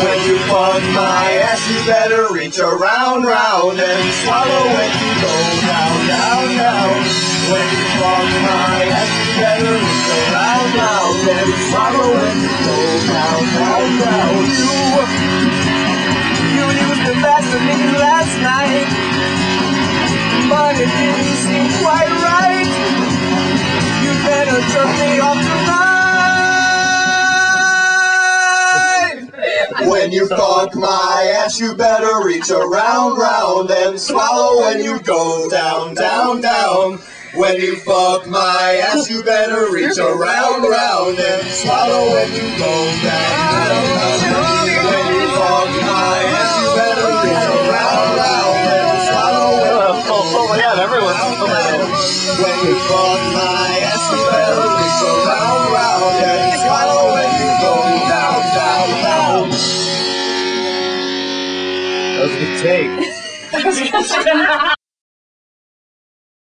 fuck my ass, you better reach around, round and swallow when you go down, down, down. When you fuck my ass, you better reach around, round and swallow when you go down, down. When you fuck my ass, you better reach around, round, and swallow when you go down, down, down. When you fuck my ass, you better reach around, round, and swallow when you go down, down, down. When you fuck my ass, you better reach around, round, and swallow when you go Oh, oh my god, everyone's when you fuck my ass, That a good take.